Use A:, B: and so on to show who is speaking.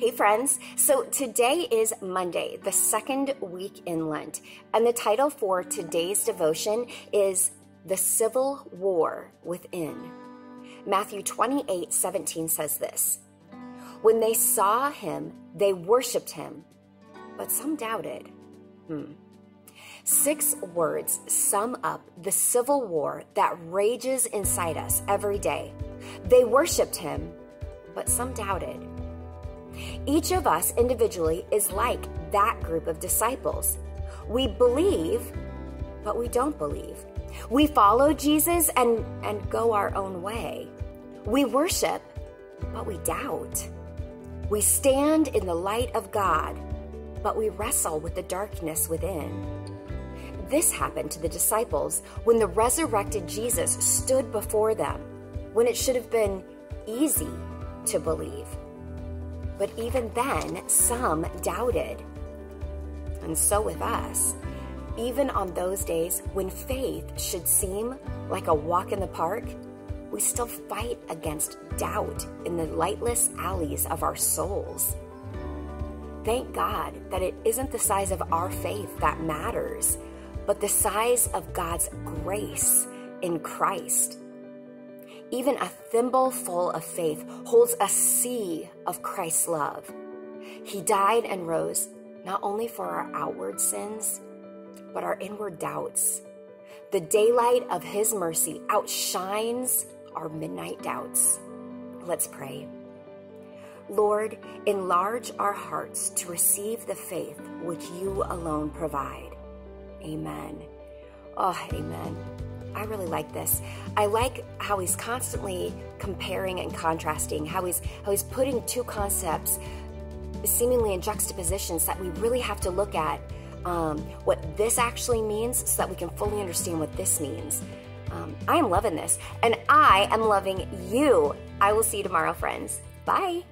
A: Hey, friends. So today is Monday, the second week in Lent, and the title for today's devotion is The Civil War Within. Matthew 28 17 says this When they saw him, they worshiped him, but some doubted. Hmm. Six words sum up the civil war that rages inside us every day. They worshiped him, but some doubted. Each of us individually is like that group of disciples. We believe, but we don't believe. We follow Jesus and, and go our own way. We worship, but we doubt. We stand in the light of God, but we wrestle with the darkness within. This happened to the disciples when the resurrected Jesus stood before them, when it should have been easy to believe. But even then, some doubted. And so with us. Even on those days when faith should seem like a walk in the park, we still fight against doubt in the lightless alleys of our souls. Thank God that it isn't the size of our faith that matters, but the size of God's grace in Christ. Even a thimble full of faith holds a sea of Christ's love. He died and rose not only for our outward sins, but our inward doubts. The daylight of His mercy outshines our midnight doubts. Let's pray. Lord, enlarge our hearts to receive the faith which you alone provide. Amen. Oh, amen. I really like this. I like how he's constantly comparing and contrasting, how he's how he's putting two concepts seemingly in juxtapositions that we really have to look at um, what this actually means so that we can fully understand what this means. Um, I am loving this, and I am loving you. I will see you tomorrow, friends. Bye.